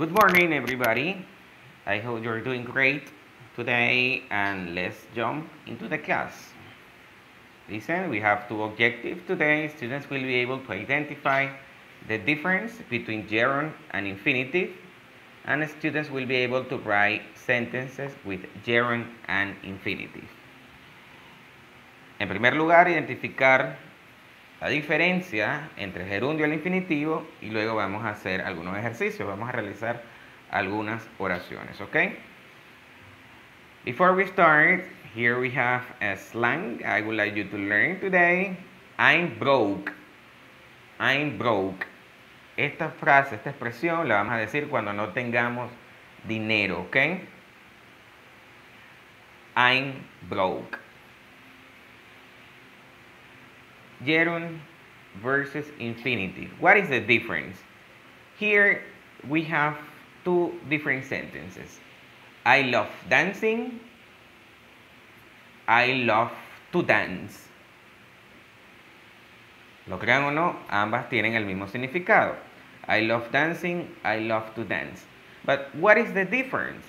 Good morning, everybody. I hope you're doing great today, and let's jump into the class. Listen, we have two objectives today. Students will be able to identify the difference between gerund and infinitive, and students will be able to write sentences with gerund and infinitive. En primer lugar, identificar la diferencia entre gerundio y el infinitivo y luego vamos a hacer algunos ejercicios, vamos a realizar algunas oraciones, ¿ok? Before we start, here we have a slang I would like you to learn today. I'm broke. I'm broke. Esta frase, esta expresión la vamos a decir cuando no tengamos dinero, ¿ok? I'm broke. Gerund versus infinitive. What is the difference? Here we have two different sentences. I love dancing. I love to dance. Lo crean o no, ambas tienen el mismo significado. I love dancing, I love to dance. But what is the difference?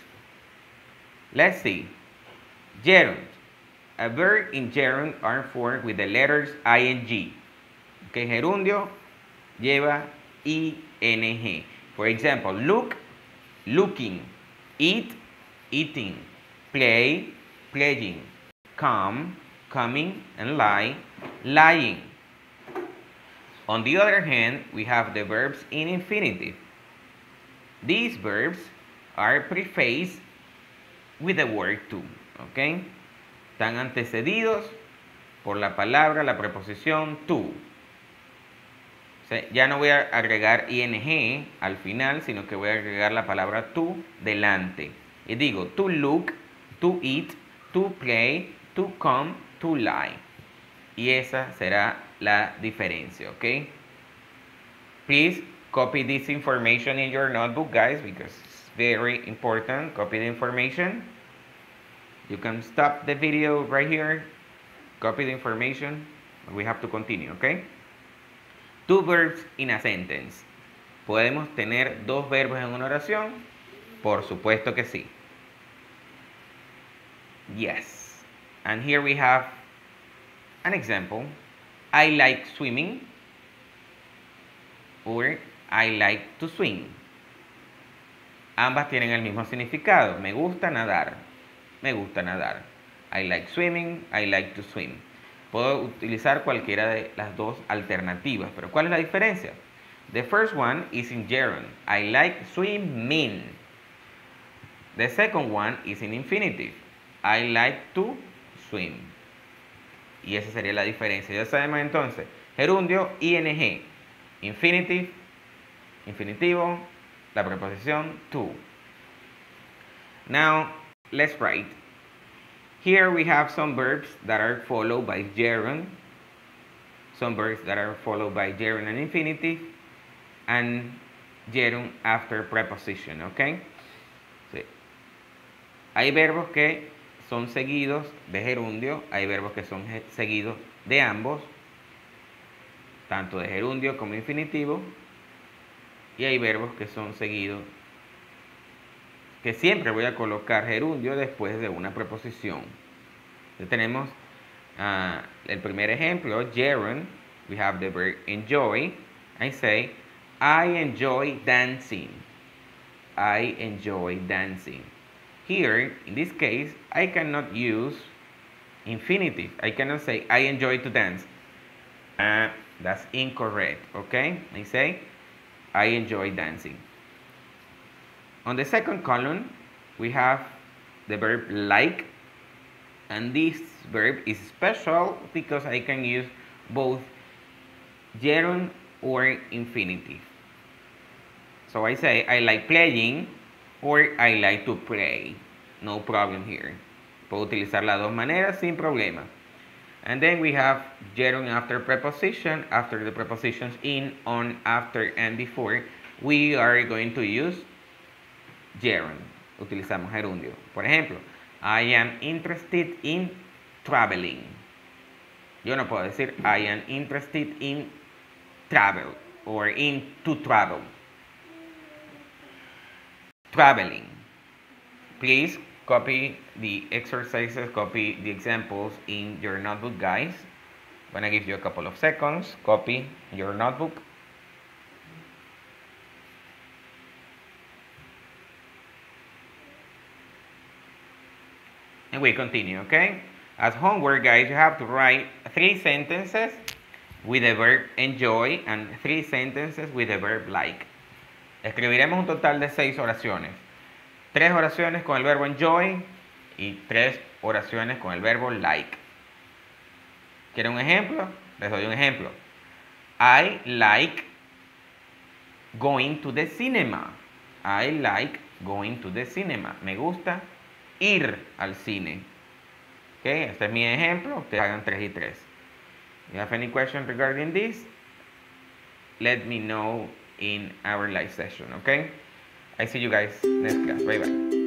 Let's see. Gerund. A verb in gerund are formed with the letters ing. Okay, gerundio lleva ing. For example, look, looking, eat, eating, play, playing, come, coming, and lie, lying. On the other hand, we have the verbs in infinitive. These verbs are prefaced with the word to, okay? Están antecedidos por la palabra, la preposición to. ya no voy a agregar ing al final, sino que voy a agregar la palabra to delante. Y digo to look, to eat, to play, to come, to lie. Y esa será la diferencia, ¿ok? Please copy this information in your notebook, guys, because it's very important. Copy the information. You can stop the video right here, copy the information, we have to continue, okay? Two verbs in a sentence. ¿Podemos tener dos verbos en una oración? Por supuesto que sí. Yes. And here we have an example. I like swimming or I like to swim. Ambas tienen el mismo significado. Me gusta nadar me gusta nadar. I like swimming, I like to swim. Puedo utilizar cualquiera de las dos alternativas, pero ¿cuál es la diferencia? The first one is in gerund. I like swimming. The second one is in infinitive. I like to swim. Y esa sería la diferencia. Ya sabemos entonces, gerundio, ing, infinitive, infinitivo, la preposición to. Now, let's write. Here we have some verbs that are followed by gerund, some verbs that are followed by gerund and infinitive, and gerund after preposition, ¿ok? Sí. Hay verbos que son seguidos de gerundio, hay verbos que son seguidos de ambos, tanto de gerundio como infinitivo, y hay verbos que son seguidos que siempre voy a colocar gerundio después de una preposición. Tenemos uh, el primer ejemplo, gerund. We have the verb enjoy. I say, I enjoy dancing. I enjoy dancing. Here, in this case, I cannot use infinitive. I cannot say, I enjoy to dance. Uh, that's incorrect, okay? I say, I enjoy dancing. On the second column, we have the verb like, and this verb is special because I can use both gerund or infinitive. So I say I like playing or I like to play. No problem here. Puedo utilizar las dos maneras sin problema. And then we have gerund after preposition, after the prepositions in, on, after, and before. We are going to use gerund. Utilizamos gerundio. Por ejemplo, I am interested in traveling. Yo no puedo decir I am interested in travel or in to travel. traveling. Please copy the exercises, copy the examples in your notebook, guys. I'm gonna give you a couple of seconds. Copy your notebook. And we continue, okay? As homework, guys, you have to write three sentences with the verb enjoy and three sentences with the verb like. Escribiremos un total de seis oraciones. Tres oraciones con el verbo enjoy y tres oraciones con el verbo like. ¿Quieren un ejemplo? Les doy un ejemplo. I like going to the cinema. I like going to the cinema. Me gusta ir al cine. Okay, este es mi ejemplo. Ustedes hagan 3 y 3. If you have any questions regarding this, let me know in our live session, okay? I see you guys next class. Bye bye.